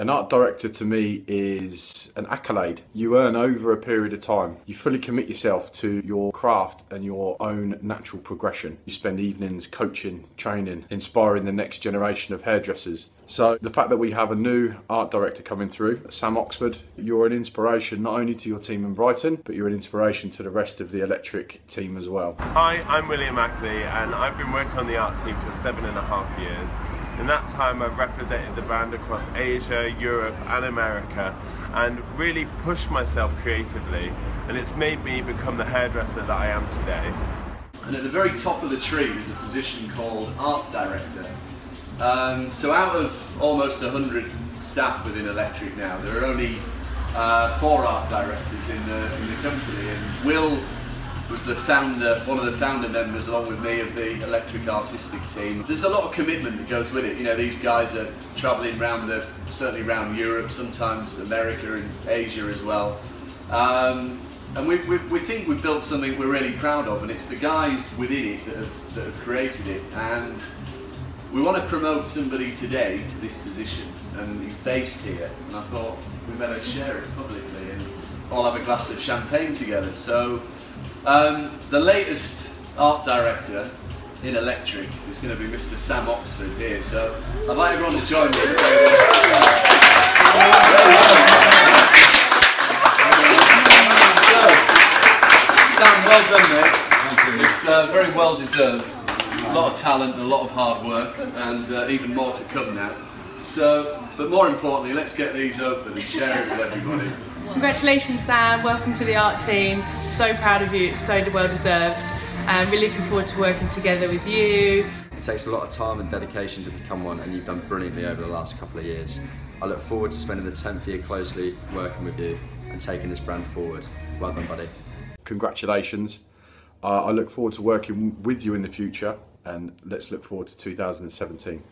An art director to me is an accolade. You earn over a period of time. You fully commit yourself to your craft and your own natural progression. You spend evenings coaching, training, inspiring the next generation of hairdressers. So the fact that we have a new art director coming through, Sam Oxford, you're an inspiration not only to your team in Brighton, but you're an inspiration to the rest of the electric team as well. Hi, I'm William Ackley and I've been working on the art team for seven and a half years. In that time I've represented the brand across Asia, Europe and America and really pushed myself creatively and it's made me become the hairdresser that I am today. And at the very top of the tree is a position called Art Director. Um, so out of almost 100 staff within Electric now, there are only uh, four art directors in the, in the company and Will was the founder, one of the founder members along with me of the Electric Artistic team. There's a lot of commitment that goes with it. You know, these guys are travelling around the, certainly around Europe, sometimes America and Asia as well. Um, and we, we, we think we've built something we're really proud of and it's the guys within it that have, that have created it and we want to promote somebody today to this position and he's based here and I thought we better share it publicly and all have a glass of champagne together. So um, the latest art director in Electric is going to be Mr Sam Oxford here. So I'd like everyone to join me so, Sam, well done mate. It's uh, very well deserved. A lot of talent and a lot of hard work and uh, even more to come now. So, but more importantly, let's get these open and share it with everybody. Congratulations Sam, welcome to the art team. So proud of you, it's so well deserved. I'm really looking forward to working together with you. It takes a lot of time and dedication to become one and you've done brilliantly over the last couple of years. I look forward to spending the 10th year closely working with you and taking this brand forward. Well done buddy. Congratulations. Uh, I look forward to working with you in the future and let's look forward to 2017.